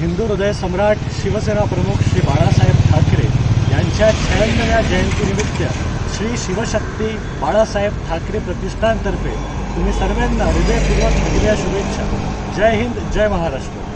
हिंदू हृदय सम्राट शिवसेना प्रमुख श्री बाळासाहेब ठाकरे यांच्या छायाण्णव्या जयंतीनिमित्त श्री शिवशक्ती बाळासाहेब ठाकरे प्रतिष्ठानतर्फे तुम्ही सर्वांना हृदयपूर्वक दिलेल्या शुभेच्छा. जय हिंद जय महाराष्ट्र.